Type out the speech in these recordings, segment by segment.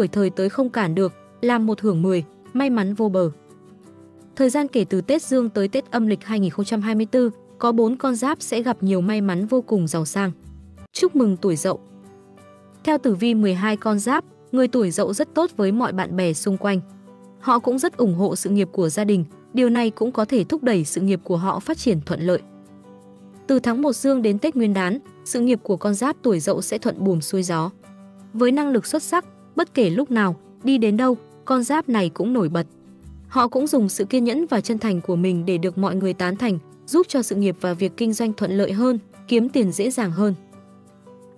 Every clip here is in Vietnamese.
tuổi thời tới không cản được, làm một hưởng 10, may mắn vô bờ. Thời gian kể từ Tết Dương tới Tết âm lịch 2024, có 4 con giáp sẽ gặp nhiều may mắn vô cùng giàu sang. Chúc mừng tuổi Dậu. Theo tử vi 12 con giáp, người tuổi Dậu rất tốt với mọi bạn bè xung quanh. Họ cũng rất ủng hộ sự nghiệp của gia đình, điều này cũng có thể thúc đẩy sự nghiệp của họ phát triển thuận lợi. Từ tháng 1 dương đến Tết Nguyên đán, sự nghiệp của con giáp tuổi Dậu sẽ thuận buồm xuôi gió. Với năng lực xuất sắc, bất kể lúc nào, đi đến đâu, con giáp này cũng nổi bật. Họ cũng dùng sự kiên nhẫn và chân thành của mình để được mọi người tán thành, giúp cho sự nghiệp và việc kinh doanh thuận lợi hơn, kiếm tiền dễ dàng hơn.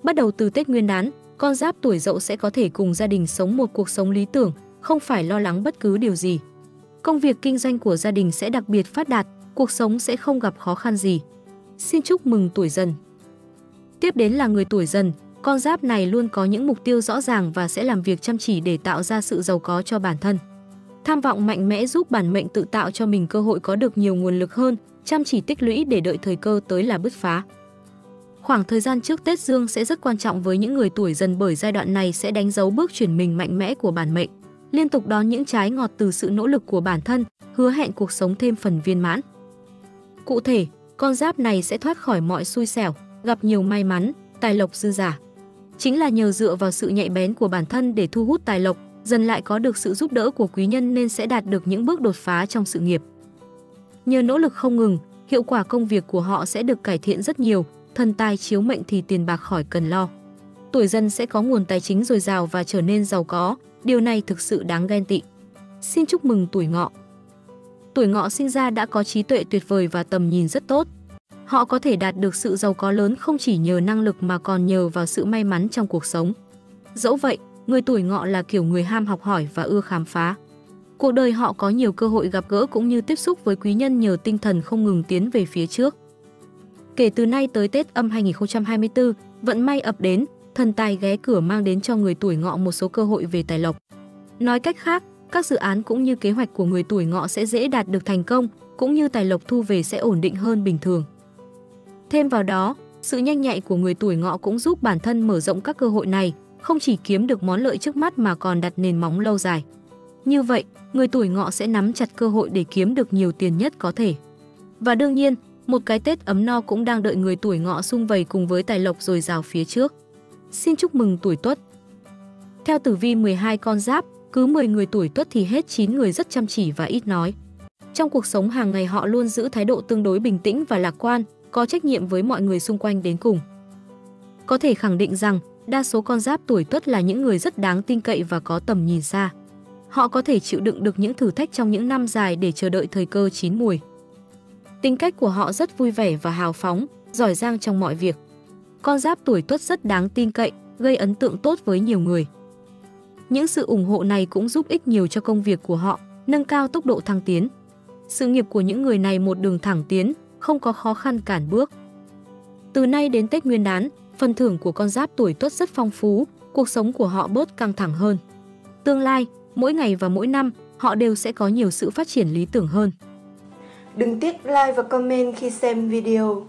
Bắt đầu từ Tết Nguyên đán, con giáp tuổi Dậu sẽ có thể cùng gia đình sống một cuộc sống lý tưởng, không phải lo lắng bất cứ điều gì. Công việc kinh doanh của gia đình sẽ đặc biệt phát đạt, cuộc sống sẽ không gặp khó khăn gì. Xin chúc mừng tuổi Dần. Tiếp đến là người tuổi Dần, con giáp này luôn có những mục tiêu rõ ràng và sẽ làm việc chăm chỉ để tạo ra sự giàu có cho bản thân. Tham vọng mạnh mẽ giúp bản mệnh tự tạo cho mình cơ hội có được nhiều nguồn lực hơn, chăm chỉ tích lũy để đợi thời cơ tới là bứt phá. Khoảng thời gian trước Tết Dương sẽ rất quan trọng với những người tuổi dần bởi giai đoạn này sẽ đánh dấu bước chuyển mình mạnh mẽ của bản mệnh, liên tục đón những trái ngọt từ sự nỗ lực của bản thân, hứa hẹn cuộc sống thêm phần viên mãn. Cụ thể, con giáp này sẽ thoát khỏi mọi xui xẻo, gặp nhiều may mắn, tài lộc dư giả. Chính là nhờ dựa vào sự nhạy bén của bản thân để thu hút tài lộc, dần lại có được sự giúp đỡ của quý nhân nên sẽ đạt được những bước đột phá trong sự nghiệp. Nhờ nỗ lực không ngừng, hiệu quả công việc của họ sẽ được cải thiện rất nhiều, thân tài chiếu mệnh thì tiền bạc khỏi cần lo. Tuổi dân sẽ có nguồn tài chính dồi dào và trở nên giàu có, điều này thực sự đáng ghen tị. Xin chúc mừng tuổi ngọ. Tuổi ngọ sinh ra đã có trí tuệ tuyệt vời và tầm nhìn rất tốt. Họ có thể đạt được sự giàu có lớn không chỉ nhờ năng lực mà còn nhờ vào sự may mắn trong cuộc sống. Dẫu vậy, người tuổi ngọ là kiểu người ham học hỏi và ưa khám phá. Cuộc đời họ có nhiều cơ hội gặp gỡ cũng như tiếp xúc với quý nhân nhờ tinh thần không ngừng tiến về phía trước. Kể từ nay tới Tết âm 2024, vận may ập đến, thần tài ghé cửa mang đến cho người tuổi ngọ một số cơ hội về tài lộc. Nói cách khác, các dự án cũng như kế hoạch của người tuổi ngọ sẽ dễ đạt được thành công, cũng như tài lộc thu về sẽ ổn định hơn bình thường. Thêm vào đó, sự nhanh nhạy của người tuổi ngọ cũng giúp bản thân mở rộng các cơ hội này, không chỉ kiếm được món lợi trước mắt mà còn đặt nền móng lâu dài. Như vậy, người tuổi ngọ sẽ nắm chặt cơ hội để kiếm được nhiều tiền nhất có thể. Và đương nhiên, một cái Tết ấm no cũng đang đợi người tuổi ngọ sung vầy cùng với tài lộc dồi dào phía trước. Xin chúc mừng tuổi Tuất. Theo tử vi 12 con giáp, cứ 10 người tuổi Tuất thì hết 9 người rất chăm chỉ và ít nói. Trong cuộc sống hàng ngày họ luôn giữ thái độ tương đối bình tĩnh và lạc quan, có trách nhiệm với mọi người xung quanh đến cùng. Có thể khẳng định rằng, đa số con giáp tuổi Tuất là những người rất đáng tin cậy và có tầm nhìn xa. Họ có thể chịu đựng được những thử thách trong những năm dài để chờ đợi thời cơ chín mùi. Tính cách của họ rất vui vẻ và hào phóng, giỏi giang trong mọi việc. Con giáp tuổi tuất rất đáng tin cậy, gây ấn tượng tốt với nhiều người. Những sự ủng hộ này cũng giúp ích nhiều cho công việc của họ, nâng cao tốc độ thăng tiến. Sự nghiệp của những người này một đường thẳng tiến, không có khó khăn cản bước. Từ nay đến Tết Nguyên đán, phần thưởng của con giáp tuổi tuất rất phong phú, cuộc sống của họ bớt căng thẳng hơn. Tương lai, mỗi ngày và mỗi năm, họ đều sẽ có nhiều sự phát triển lý tưởng hơn. Đừng tiếc like và comment khi xem video.